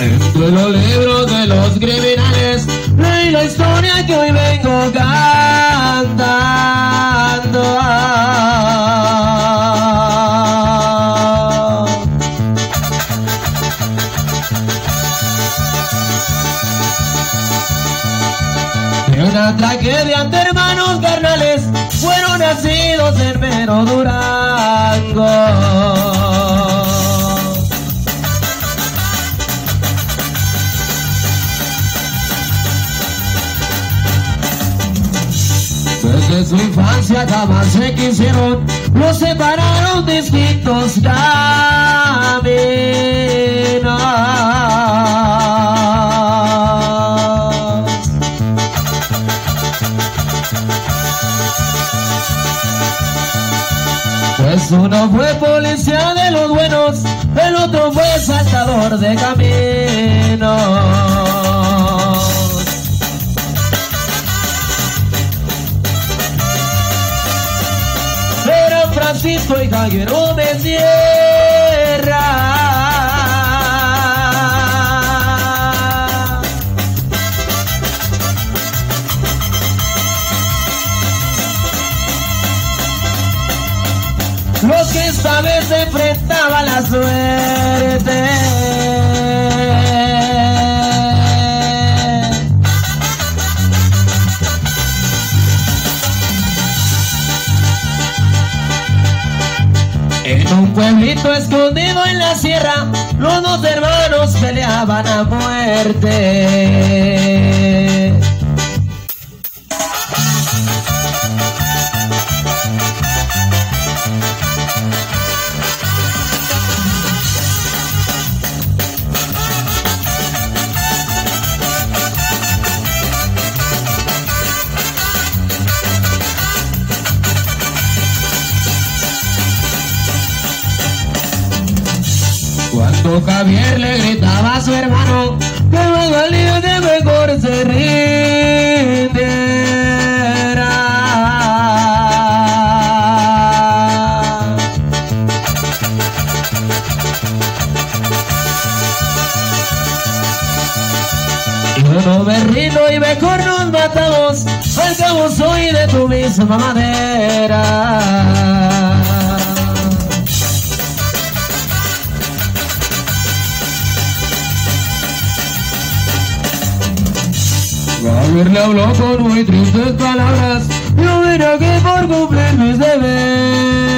de los libros de los criminales, leí la historia que hoy vengo cantando. De una tragedia de hermanos carnales, fueron nacidos en Mero Durango. Desde su infancia jamás se quisieron, los separaron distintos caminos. Pues uno fue policía de los buenos, el otro fue saltador de caminos. Francisco y Javiero de Sierra. Los que esta vez enfrentaban la suerte. En un pueblito escondido en la sierra, los dos hermanos peleaban a muerte. Cuando Javier le gritaba a su hermano valía de mejor se rindiera. Yo no me rindo y mejor nos matamos, al cabo soy de tu misma madera. Ayer le habló con muy tristes palabras, y hubiera que por cumplir mis deberes.